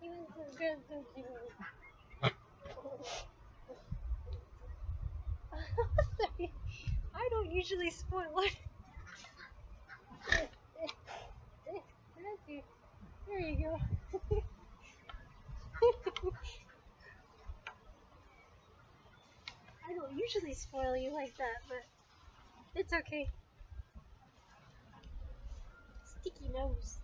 he was so good, so cute. I don't usually spoil it. There you go. I don't usually spoil you like that, but it's okay. Sticky nose.